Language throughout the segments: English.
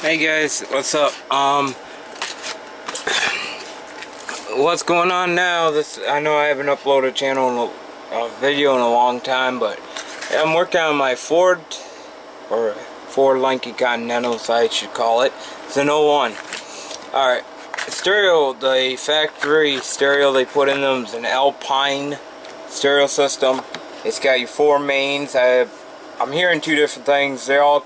Hey guys, what's up? Um, what's going on now? This I know I haven't uploaded a channel a, a video in a long time, but I'm working on my Ford or Ford Lincoln Continental, as I should call it. It's an 01. All right, stereo. The factory stereo they put in them is an Alpine stereo system. It's got your four mains. I I'm hearing two different things. They're all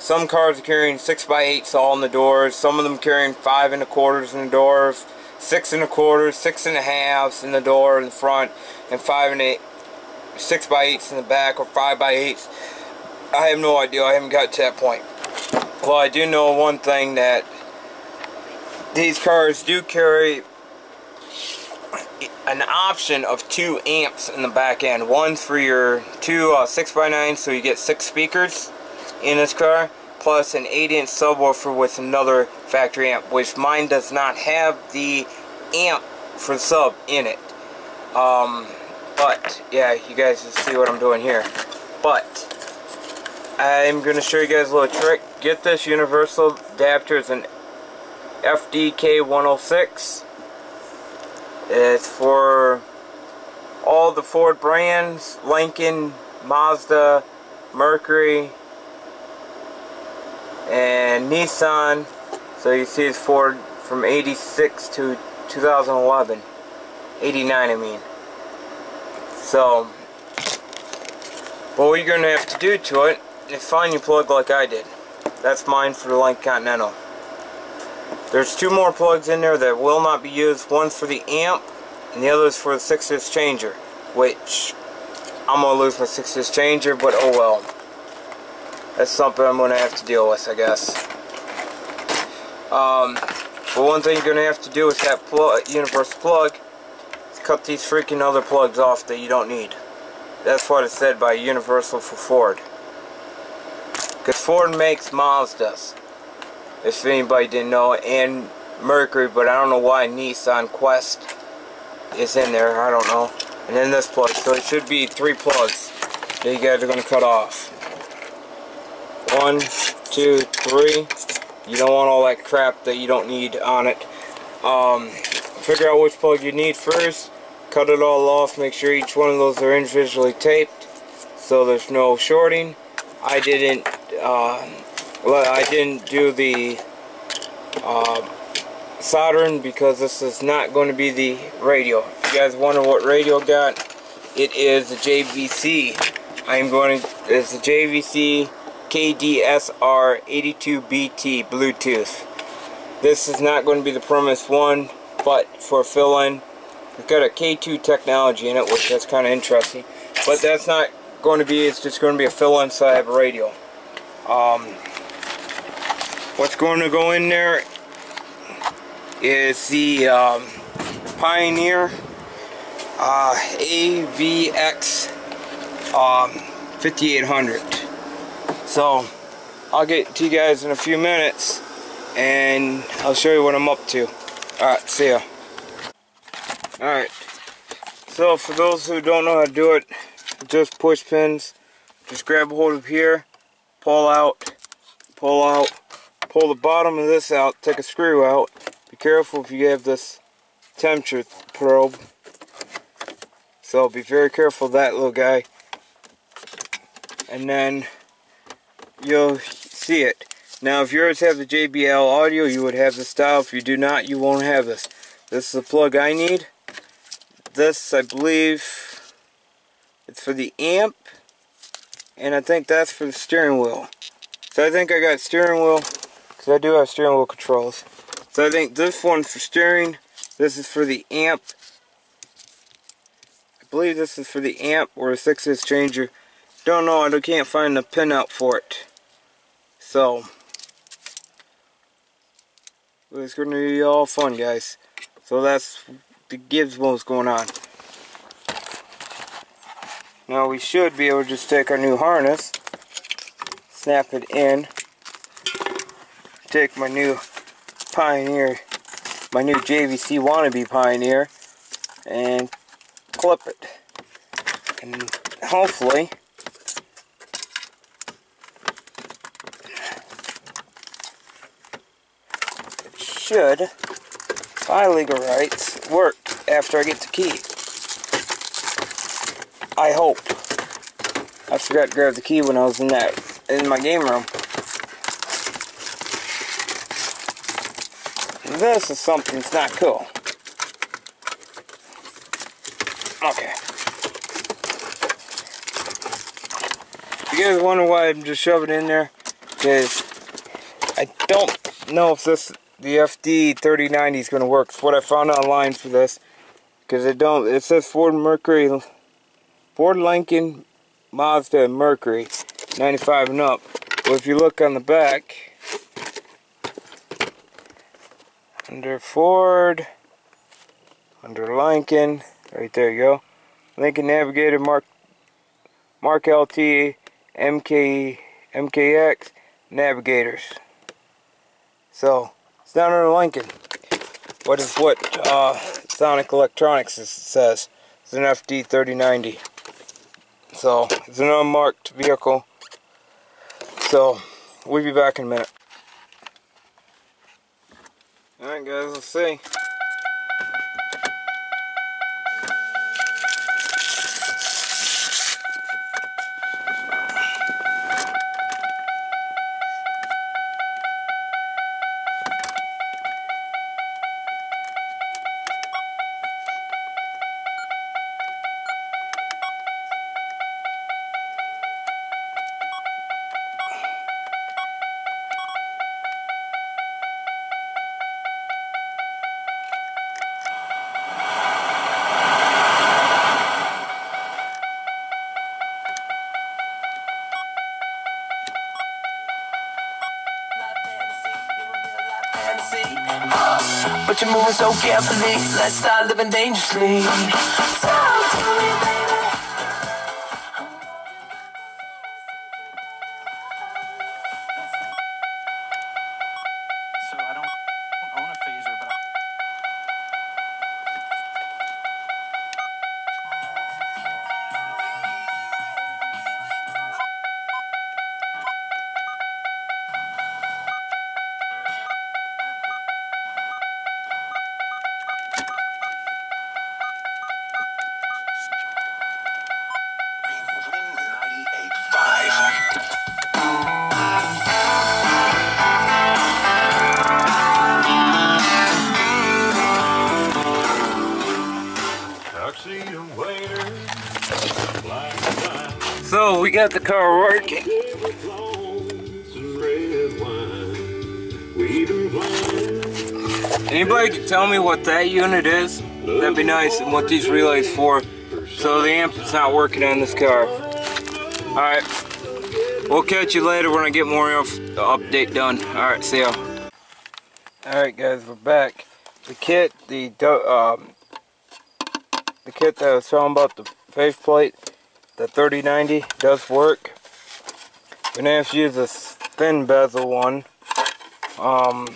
some cars are carrying 6x8s all in the doors. Some of them carrying 5 and a quarters in the doors. 6 and a quarter, 6 and a halves in the door in the front. And 5 and 8, 6x8s in the back or 5x8s. I have no idea. I haven't got to that point. Well, I do know one thing that these cars do carry an option of two amps in the back end. One for your two uh, 6x9 so you get six speakers in this car plus an 8 inch subwoofer with another factory amp which mine does not have the amp for sub in it. Um, but yeah you guys see what I'm doing here. But I'm gonna show you guys a little trick. Get this universal adapter. It's an FDK106 it's for all the Ford brands Lincoln Mazda Mercury and Nissan. So you see it's Ford from 86 to 2011 89 I mean. So but what you're to have to do to it is find your plug like I did. That's mine for the Lincoln Continental. There's two more plugs in there that will not be used. One's for the amp and the other is for the 6 inch changer which I'm to lose my 6 inch changer but oh well that's something I'm to have to deal with, I guess. Um, but one thing you're going to have to do with that plug, universal plug is cut these freaking other plugs off that you don't need. That's what it said by Universal for Ford. Because Ford makes Mazdas, if anybody didn't know, and Mercury, but I don't know why Nissan Quest is in there, I don't know. And then this plug, so it should be three plugs that you guys are going to cut off. One, two, three. You don't want all that crap that you don't need on it. Um, figure out which plug you need first. Cut it all off. Make sure each one of those are individually taped so there's no shorting. I didn't. Uh, I didn't do the uh, soldering because this is not going to be the radio. If you guys wonder what radio got, it is a JVC. I am going to. It's a JVC KDSR82BT Bluetooth. This is not going to be the Promise 1, but for fill-in, it's got a K2 technology in it, which that's kind of interesting. But that's not going to be, it's just going to be a fill-in so I have a radio. Um, what's going to go in there is the um, Pioneer uh, AVX um, 5800. So, I'll get to you guys in a few minutes and I'll show you what I'm up to. Alright, see ya. Alright, so for those who don't know how to do it, just push pins. Just grab a hold of here, pull out, pull out, pull the bottom of this out, take a screw out. Be careful if you have this temperature probe. So be very careful of that little guy. And then you'll see it. Now if yours have the JBL audio, you would have the style. If you do not, you won't have this. This is the plug I need. This, I believe, it's for the amp. And I think that's for the steering wheel. So I think I got steering wheel, because I do have steering wheel controls. So I think this one's for steering. This is for the amp. I believe this is for the amp or a 6-inch changer. Don't know, I can't find the pinout for it. So, it's going to be all fun, guys. So that's the gizmos going on. Now we should be able to just take our new harness, snap it in, take my new Pioneer, my new JVC wannabe Pioneer, and clip it. And hopefully, should, by legal rights, work after I get the key. I hope. I forgot to grab the key when I was in that in my game room. This is something that's not cool. Okay. You guys wonder why I'm just shoving in there? Because I don't know if this the FD 3090 is going to work. It's what I found online for this. Because it don't. It says Ford Mercury, Ford Lincoln, Mazda, Mercury, 95 and up. But if you look on the back, under Ford, under Lincoln, right there you go. Lincoln Navigator Mark Mark LT MK MKX Navigators. So it's not under Lincoln. What is what uh, Sonic Electronix is, says? It's an FD 3090. So it's an unmarked vehicle. So we'll be back in a minute. Alright guys, let's see. So carefully. Let's start living dangerously. Talk to me, we got the car working. Anybody can tell me what that unit is? That'd be nice, and what these relays for. So the amp is not working on this car. Alright. We'll catch you later when I get more of the update done. Alright, see ya. Alright guys, we're back. The kit, the um, the kit that I was talking about, the faceplate, the 3090, does work. We're gonna have to use a thin bezel one. Um,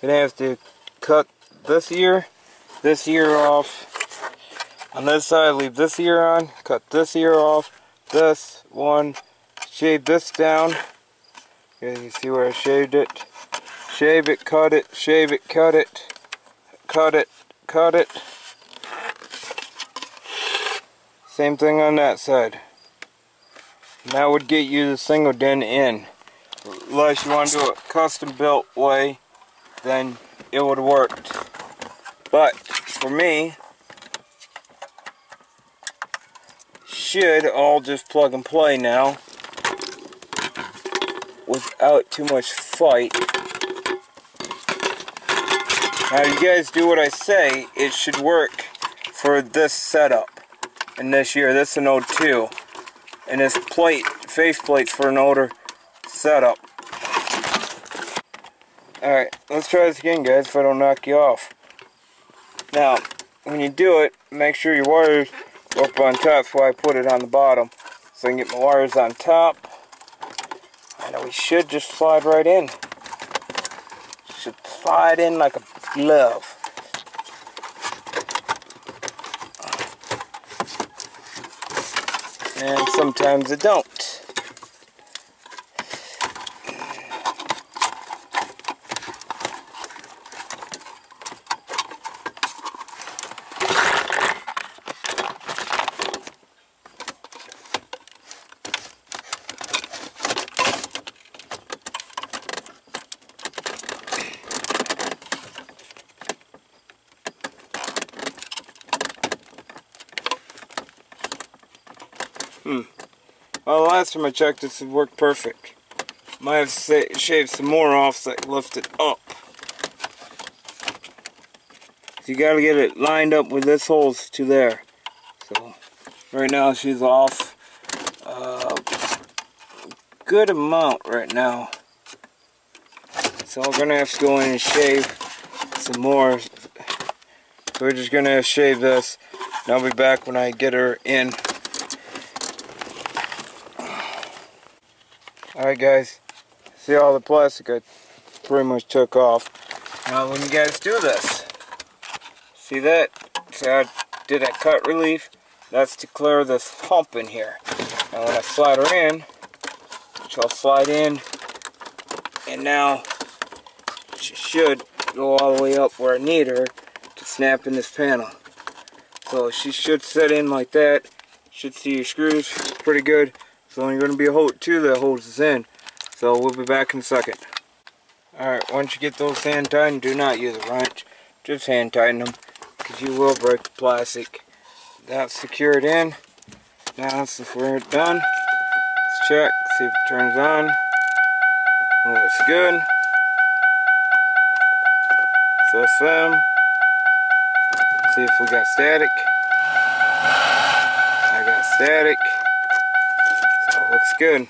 gonna have to cut this ear, this ear off. On this side, leave this ear on, cut this ear off, this one, shave this down. Okay, you see where I shaved it? Shave it, cut it, shave it, cut it, cut it, cut it. Same thing on that side. And that would get you the single DIN in. Unless you want to do it custom built way, then it would worked. But for me, should all just plug and play now without too much fight. Now you guys do what I say, it should work for this setup in this year. This is an O2, And this plate, face plate's for an older setup. Alright, let's try this again guys if I don't knock you off. Now, when you do it, make sure your wires are up on top. Why I put it on the bottom. So I can get my wires on top. And we should just slide right in. Should slide in like a glove. And sometimes it don't. Well, the last time I checked, this worked perfect. Might have sa- shaved some more off so I lift it up. So you gotta get it lined up with this holes to there. So right now she's off uh, good amount right now. So we're gonna have to go in and shave some more. So we're just gonna have to shave this. And I'll be back when I get her in. Alright guys, see all the plastic I pretty much took off. Now when you guys do this, see that? See how I did that cut relief? That's to clear this hump in here. Now when I slide her in, which I'll slide in, and now she should go all the way up where I need her to snap in this panel. So she should set in like that. Should see your screws pretty good. It's only going to be a hole two that holds this in. So we'll be back in a second. Alright, once you get those hand tightened, do not use a wrench. Just hand tighten them. Because you will break the plastic. That's secured in. Now where it's done. Let's check, see if it turns on. Looks good. So FM. See if we got static. I got static. Looks good.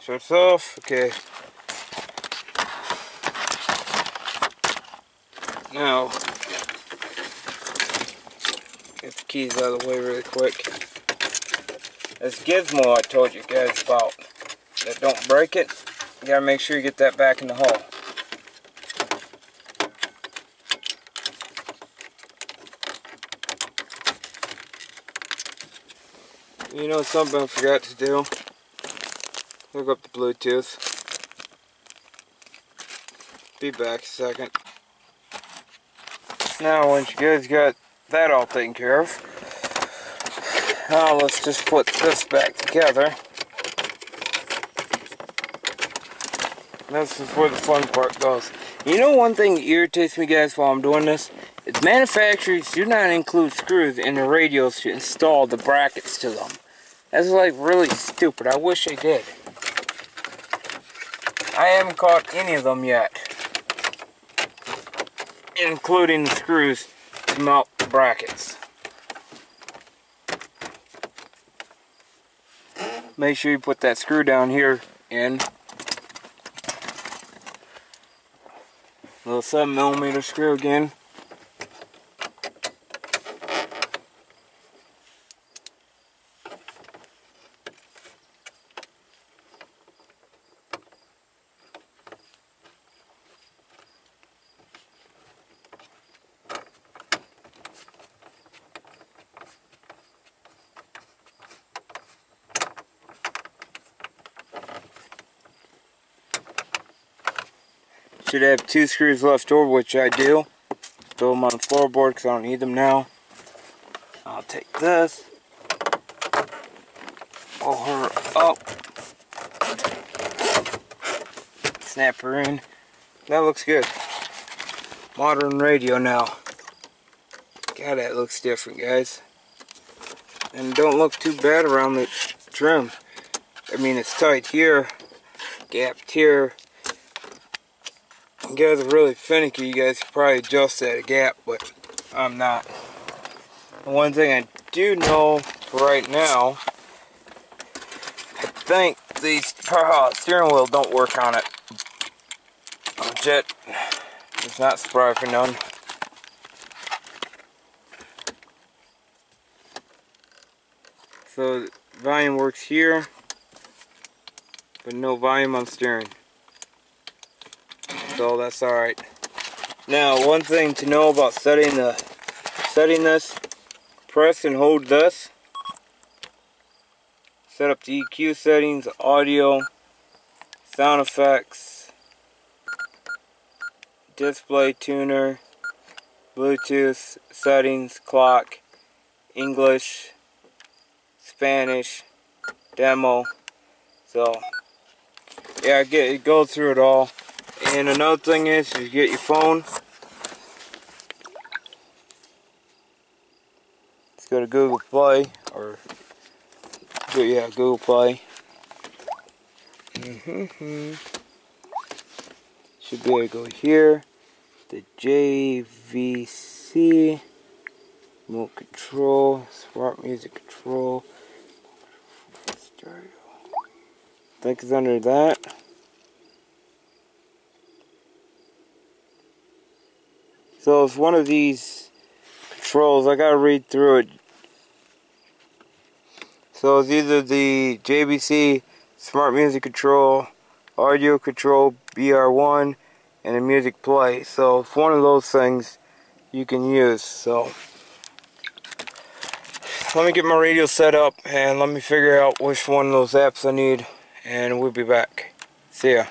Shuts off. Okay. Now, get the keys out of the way really quick. This gizmo I told you guys about that don't break it, you gotta make sure you get that back in the hole. You know something I forgot to do? Hook up the Bluetooth. Be back a second. Now once you guys got that all taken care of, now let's just put this back together. This is where the fun part goes. You know one thing that irritates me guys while I'm doing this? Is manufacturers do not include screws in the radios to install the brackets to them. That's like really stupid. I wish I did. I haven't caught any of them yet. Including the screws to mount the brackets. Make sure you put that screw down here in. Little 7 millimeter screw again. Should have two screws left over, which I do. Throw them on the floorboard because I don't need them now. I'll take this. Pull her up. Snap her in. That looks good. Modern radio now. God, that looks different, guys. And don't look too bad around the trim. I mean, it's tight here, gapped here. You guys are really finicky. You guys could probably adjust that gap, but I'm not. And one thing I do know right now, I think these uh, steering wheel don't work on it. Jet is not surprised for none. So volume works here, but no volume on steering. So that's alright. Now one thing to know about setting the setting this, press and hold this. Set up the EQ settings, audio, sound effects, display tuner, Bluetooth settings, clock, English, Spanish, demo. So yeah, get go through it all. And another thing is, you get your phone. Let's go to Google Play or yeah, Google Play. Mm hmm Should be able to go here. The JVC. Remote control. Smart music control. Stereo. I think it's under that. So it's one of these controls. I gotta read through it. So it's either the JVC Smart Music Control, Audio Control BR1, and a Music Play. So it's one of those things you can use. So let me get my radio set up and let me figure out which one of those apps I need and we'll be back. See ya.